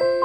up.